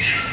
Phew.